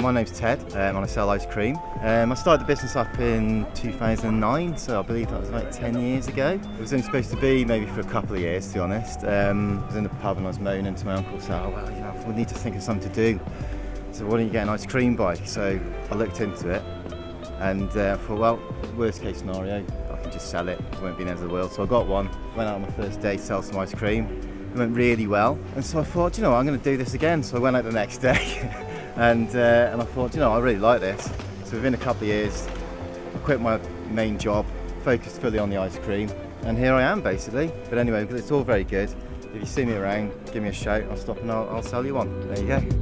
My name's Ted um, and I sell ice cream. Um, I started the business up in 2009, so I believe that was like 10 years ago. It was only supposed to be maybe for a couple of years, to be honest. Um, I was in the pub and I was moaning to my uncle, saying, oh, well, you know, we need to think of something to do. So why don't you get an ice cream bike? So I looked into it and uh, I thought, well, worst case scenario, I can just sell it. It won't be the end of the world. So I got one, went out on my first day to sell some ice cream. It went really well. And so I thought, you know, I'm going to do this again. So I went out the next day and, uh, and I thought, you know, I really like this. So within a couple of years, I quit my main job, focused fully on the ice cream, and here I am basically. But anyway, because it's all very good. If you see me around, give me a shout, I'll stop and I'll, I'll sell you one. There you go.